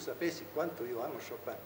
sapessi quanto io amo Chopin,